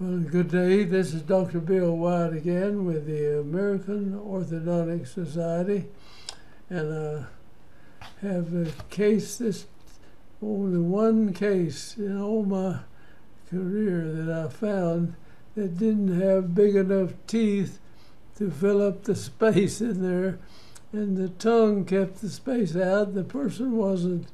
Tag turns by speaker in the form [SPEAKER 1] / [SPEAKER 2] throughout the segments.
[SPEAKER 1] Well, good day. This is Dr. Bill Wyatt again with the American Orthodontic Society, and I have a case. This only one case in all my career that I found that didn't have big enough teeth to fill up the space in there, and the tongue kept the space out. The person wasn't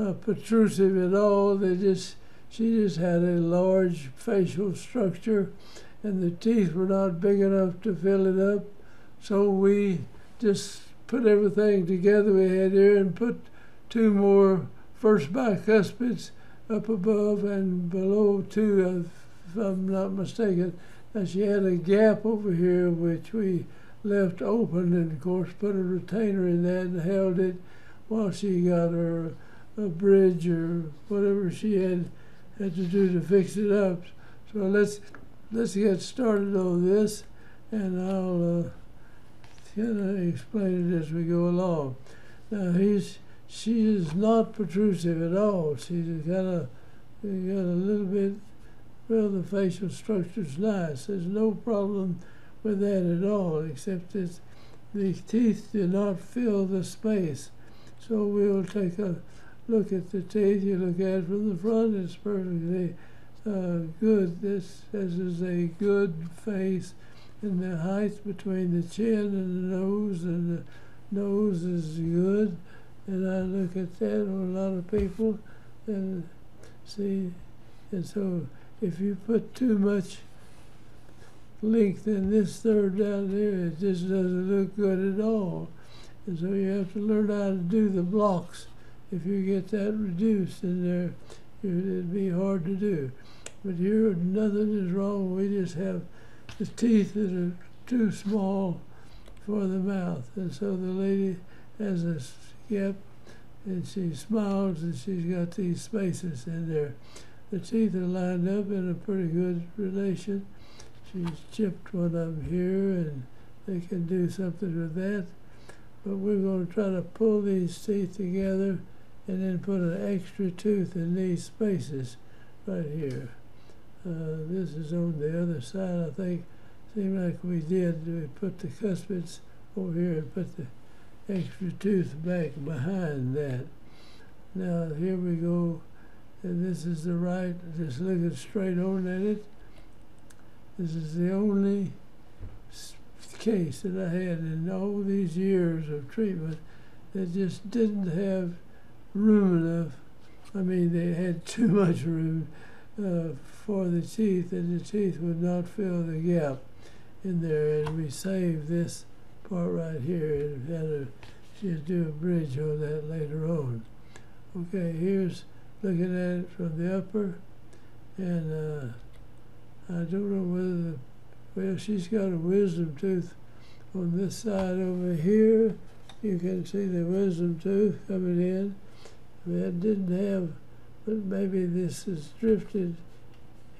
[SPEAKER 1] uh, protrusive at all. They just she just had a large facial structure, and the teeth were not big enough to fill it up. So we just put everything together we had here and put two more first bicuspids up above and below two, if I'm not mistaken. Now she had a gap over here which we left open and of course put a retainer in that and held it while she got her a bridge or whatever she had had to do to fix it up. So let's let's get started on this, and I'll uh, kind of explain it as we go along. Now he's she is not protrusive at all. She's got a got a little bit. Well, the facial structure's nice. There's no problem with that at all, except that the teeth do not fill the space. So we'll take a look at the teeth, you look at it from the front, it's perfectly uh, good. This, this is a good face, and the height between the chin and the nose, and the nose is good. And I look at that on a lot of people, and see, and so if you put too much length in this third down there, it just doesn't look good at all. And so you have to learn how to do the blocks if you get that reduced in there, it'd be hard to do. But here, nothing is wrong. We just have the teeth that are too small for the mouth. And so the lady has a gap and she smiles and she's got these spaces in there. The teeth are lined up in a pretty good relation. She's chipped one of them here and they can do something with that. But we're going to try to pull these teeth together and then put an extra tooth in these spaces right here. Uh, this is on the other side, I think. Seemed like we did. We put the cuspids over here and put the extra tooth back behind that. Now here we go, and this is the right, just looking straight on at it. This is the only case that I had in all these years of treatment that just didn't have room enough. I mean, they had too much room uh, for the teeth, and the teeth would not fill the gap in there. And we saved this part right here and had a, she'll do a bridge on that later on. Okay, here's looking at it from the upper, and uh, I don't know whether, the, well, she's got a wisdom tooth on this side over here. You can see the wisdom tooth coming in that didn't have, but maybe this has drifted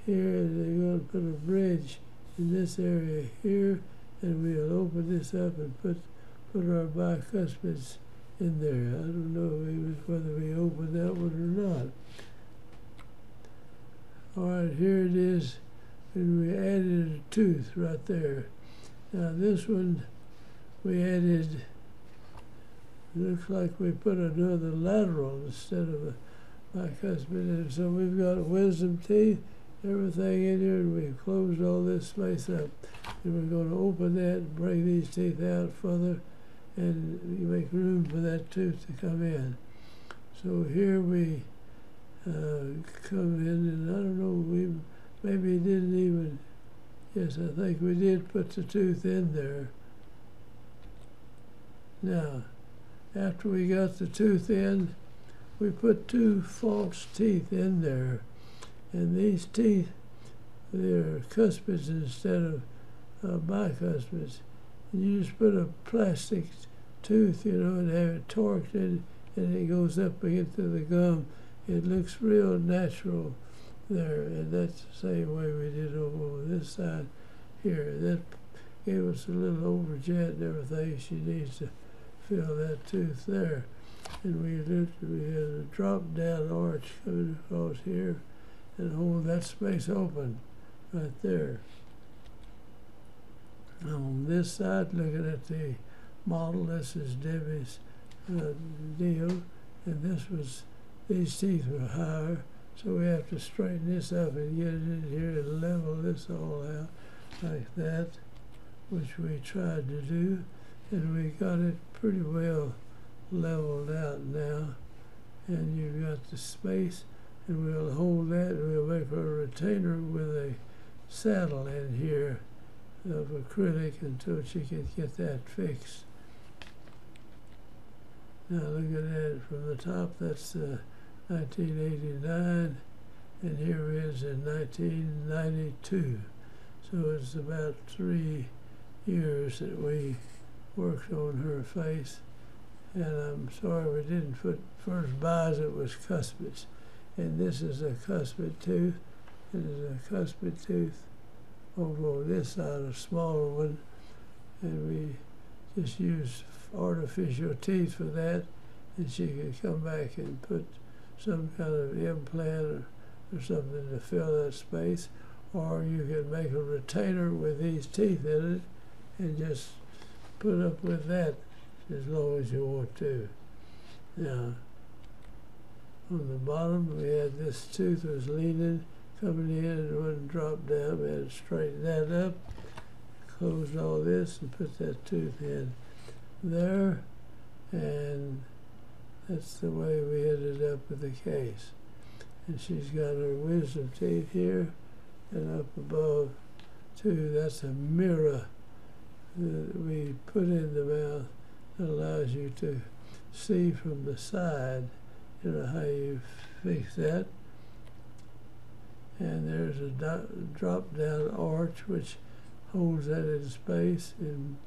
[SPEAKER 1] here. and They're going to put a bridge in this area here, and we'll open this up and put put our bicuspids in there. I don't know whether we open that one or not. All right, here it is, and we added a tooth right there. Now this one, we added looks like we put another lateral instead of a bicuspid. So we've got wisdom teeth, everything in here, and we've closed all this space up. And we're going to open that and bring these teeth out further and you make room for that tooth to come in. So here we uh, come in, and I don't know, we maybe didn't even, yes, I think we did put the tooth in there. Now, after we got the tooth in, we put two false teeth in there. And these teeth, they're cuspids instead of uh, bicuspids. And you just put a plastic tooth, you know, and have it torqued in, and it goes up into the gum. It looks real natural there, and that's the same way we did over this side here. That gave us a little overjet and everything she needs to fill that tooth there. And we had a drop down arch coming across here and hold that space open. right there. Now on this side, looking at the model, this is Debbie's uh, deal, and this was, these teeth were higher, so we have to straighten this up and get it in here and level this all out like that, which we tried to do, and we got it pretty well leveled out now. And you've got the space, and we'll hold that, and we'll make for a retainer with a saddle in here of acrylic until she can get that fixed. Now look at that from the top, that's uh, 1989, and here is in 1992. So it's about three years that we worked on her face. And I'm sorry we didn't put first buys, it was cuspids. And this is a cuspid tooth. It is a cuspid tooth over on this side, a smaller one. And we just used artificial teeth for that. And she could come back and put some kind of implant or, or something to fill that space or you could make a retainer with these teeth in it and just put up with that as long as you want to. Now, on the bottom, we had this tooth was leaning, coming in and wouldn't drop down. We had to straighten that up, close all this, and put that tooth in there. And that's the way we ended up with the case. And she's got her wisdom teeth here and up above too that's a mirror that we put in the mouth that allows you to see from the side you know how you fix that and there's a drop down arch which holds that in space in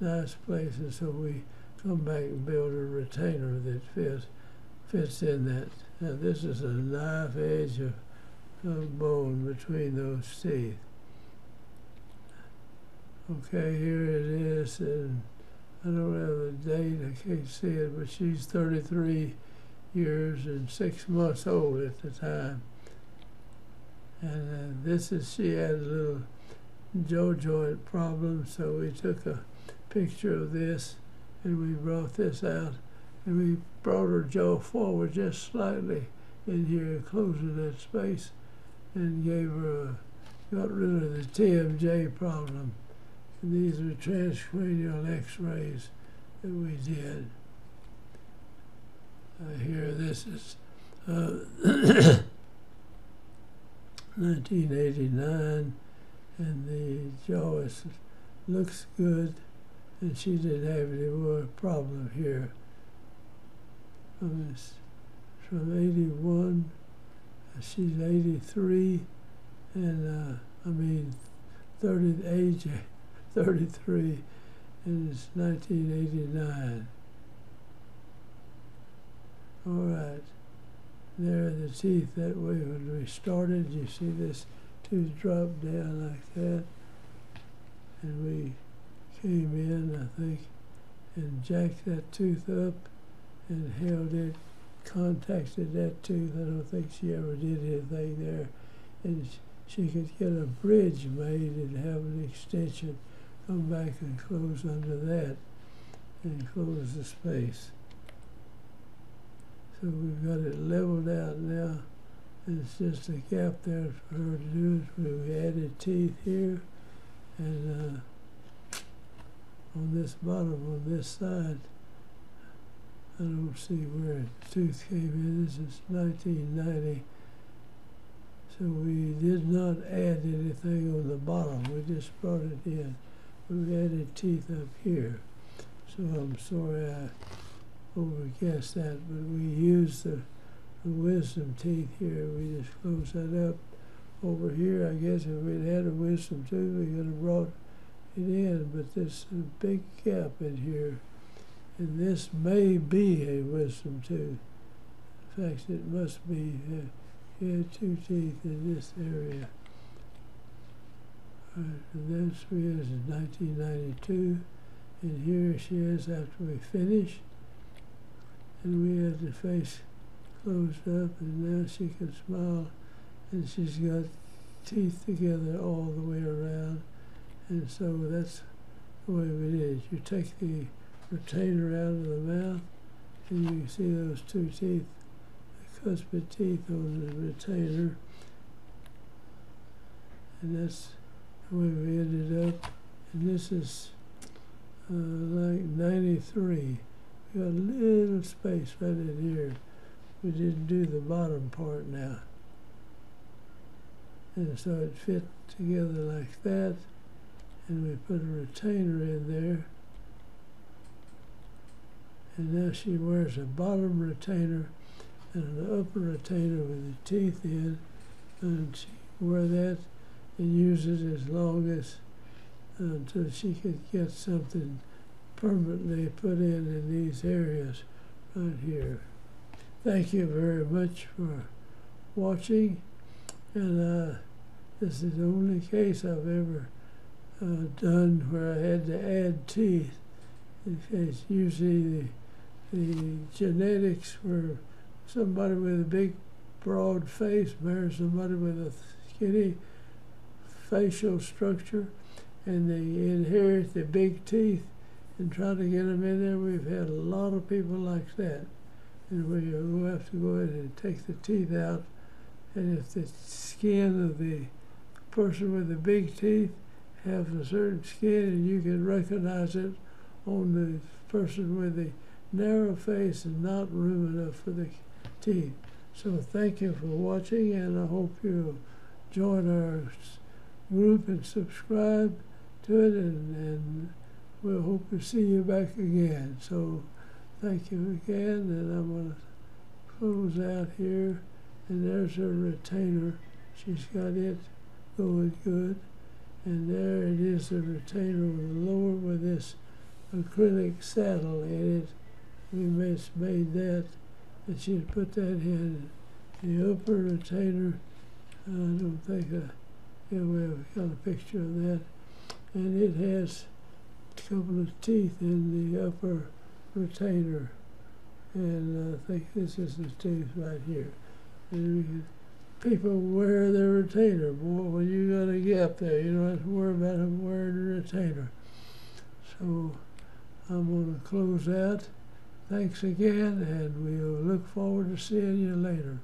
[SPEAKER 1] nice places so we come back and build a retainer that fits fits in that now this is a knife edge of of bone between those teeth. Okay, here it is, and I don't have a date, I can't see it, but she's 33 years and six months old at the time. And uh, this is, she had a little jaw joint problem, so we took a picture of this and we brought this out and we brought her jaw forward just slightly in here, closing that space and gave her a, got rid of the TMJ problem. And these are transcranial x-rays that we did. Uh, here, this is uh, 1989, and the jaw looks good, and she didn't have any more problem here. From, from 81 she's 83, and uh, I mean, 30, age 33, and it's 1989. All right, there are the teeth that way when we started. You see this tooth drop down like that, and we came in, I think, and jacked that tooth up and held it contacted that tooth. I don't think she ever did anything there. And she could get a bridge made and have an extension, come back and close under that and close the space. So we've got it leveled out now. It's just a gap there for her to do it. We added teeth here and uh, on this bottom, on this side, I don't see where a tooth came in. This is 1990. So we did not add anything on the bottom. We just brought it in. We added teeth up here. So I'm sorry I overguessed that, but we used the, the wisdom teeth here. We just closed that up. Over here, I guess if we'd had a wisdom tooth, we could have brought it in, but there's a big gap in here. And this may be a wisdom tooth. In fact, it must be. Uh, two teeth in this area. And this is 1992. And here she is after we finish. And we had the face closed up, and now she can smile. And she's got teeth together all the way around. And so that's the way it is. You take the retainer out of the mouth, and you can see those two teeth, the cuspid teeth on the retainer. And that's we ended up. And this is uh, like 93. We got a little space right in here. We didn't do the bottom part now. And so it fit together like that. And we put a retainer in there. And now she wears a bottom retainer and an upper retainer with the teeth in. And she wear that and use it as long as until she could get something permanently put in in these areas right here. Thank you very much for watching and uh, this is the only case I've ever uh, done where I had to add teeth. It's usually the, the genetics were somebody with a big broad face marries somebody with a skinny facial structure and they inherit the big teeth and try to get them in there. We've had a lot of people like that. And we have to go ahead and take the teeth out. And if the skin of the person with the big teeth have a certain skin and you can recognize it on the person with the narrow face and not room enough for the teeth. So thank you for watching and I hope you join our group and subscribe to it and, and we'll hope to see you back again. So thank you again and I'm going to close out here and there's her retainer. She's got it going good. And there it is, the retainer with the lower with this acrylic saddle in it. We made that, and she'd put that in. The upper retainer, I don't think I, yeah, we have got a picture of that. And it has a couple of teeth in the upper retainer. And I think this is the tooth right here. And can people wear their retainer. Boy, when you got a gap there, you don't have to worry about them wearing a retainer. So I'm going to close out. Thanks again, and we'll look forward to seeing you later.